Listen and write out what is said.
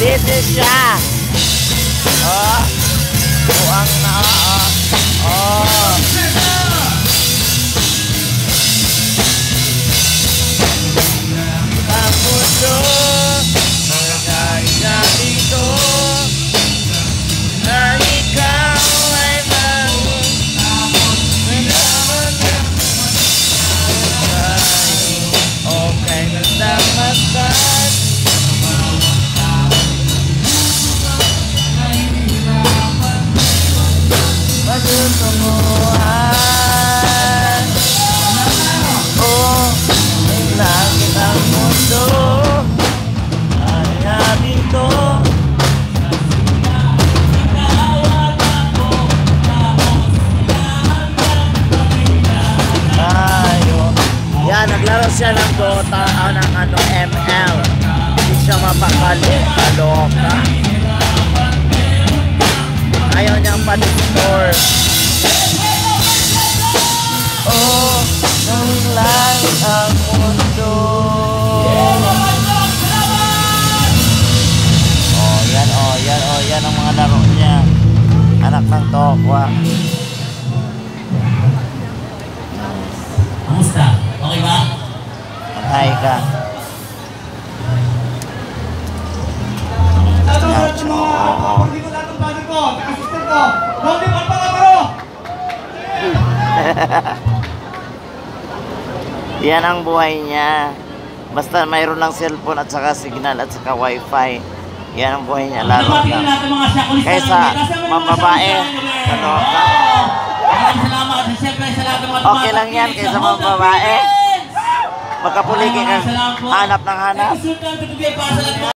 This is Ah. Siya ng Dota, ah, ng ano, ML. Hindi siya mapakali, kaloka. Ayaw niyang pa-store. Oh, nanglan ang mundo. Oh, yan, oh, yan, oh, yan ang mga laro niya. Anak ng tokwa. Mo pa bro! Yan ang buhay niya. Basta mayroon lang cellphone at saka signal at saka wifi. Yan ang buhay niya. Laro shakulista Kaysa mambabae, ano, Okay lang yan kaysa mambabae. Magkapuliki ka. Hanap ng hanap.